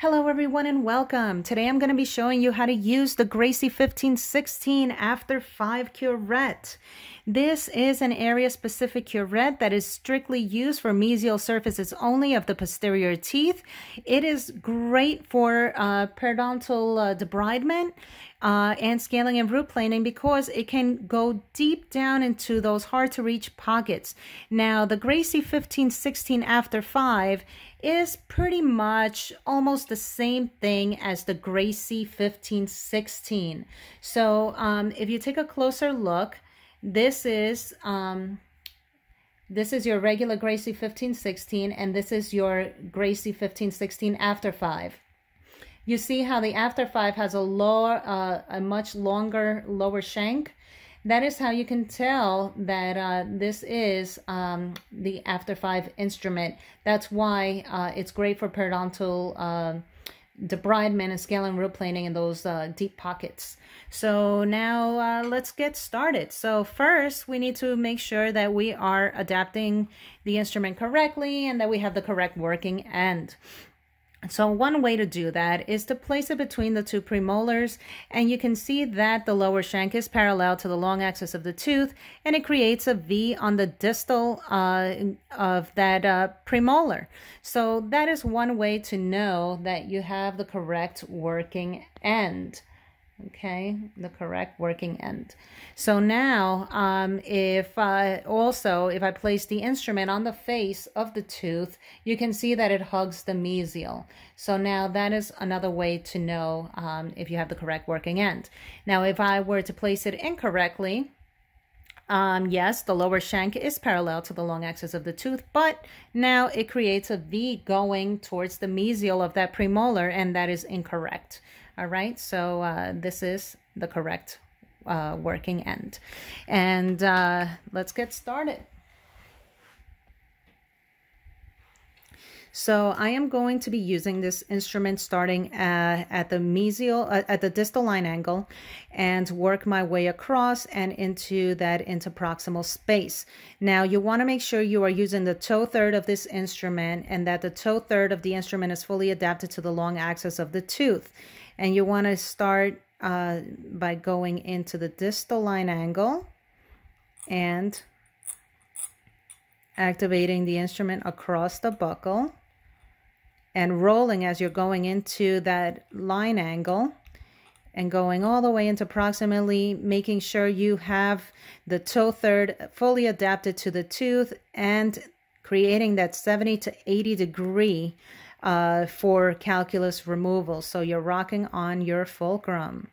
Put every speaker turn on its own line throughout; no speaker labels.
Hello everyone and welcome. Today I'm going to be showing you how to use the Gracey 1516 after 5 curette. This is an area specific curette that is strictly used for mesial surfaces only of the posterior teeth. It is great for uh, periodontal uh, debridement uh, and scaling and root planing because it can go deep down into those hard to reach pockets. Now the Gracey 1516 after 5 is pretty much almost the same thing as the Gracey 1516. So um, if you take a closer look, this is um, this is your regular Gracey 1516 and this is your Gracey 1516 after 5. You see how the after 5 has a lower, uh, a much longer lower shank that is how you can tell that uh, this is um, the After 5 instrument. That's why uh, it's great for periodontal uh, debridement and scaling root planing in those uh, deep pockets. So now uh, let's get started. So first we need to make sure that we are adapting the instrument correctly and that we have the correct working end. So one way to do that is to place it between the two premolars and you can see that the lower shank is parallel to the long axis of the tooth and it creates a V on the distal uh, of that uh, premolar. So that is one way to know that you have the correct working end okay the correct working end. So now um, if uh, also if I place the instrument on the face of the tooth you can see that it hugs the mesial. So now that is another way to know um, if you have the correct working end. Now if I were to place it incorrectly um, yes, the lower shank is parallel to the long axis of the tooth, but now it creates a V going towards the mesial of that premolar, and that is incorrect. All right, so uh, this is the correct uh, working end. And uh, let's get started. So I am going to be using this instrument starting uh, at the mesial, uh, at the distal line angle and work my way across and into that interproximal space. Now you want to make sure you are using the toe third of this instrument and that the toe third of the instrument is fully adapted to the long axis of the tooth. And you want to start uh, by going into the distal line angle and activating the instrument across the buccal and rolling as you're going into that line angle and going all the way into approximately making sure you have the toe third fully adapted to the tooth and creating that 70 to 80 degree uh, for calculus removal. So you're rocking on your fulcrum.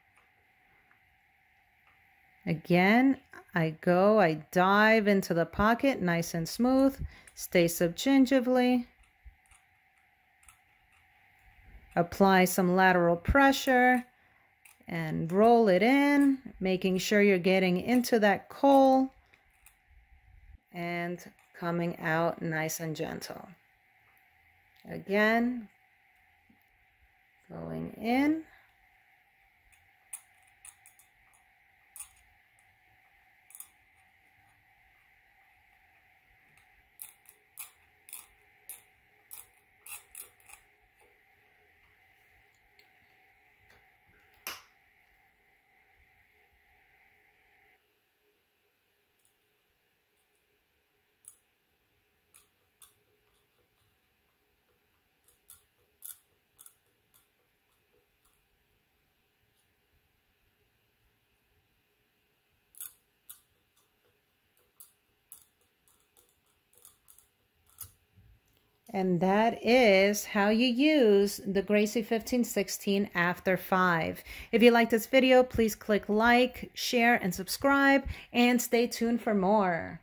Again, I go, I dive into the pocket nice and smooth, stay subgingivally, apply some lateral pressure and roll it in, making sure you're getting into that col and coming out nice and gentle. Again, going in. And that is how you use the Gracey 1516 after 5. If you like this video, please click like, share, and subscribe, and stay tuned for more.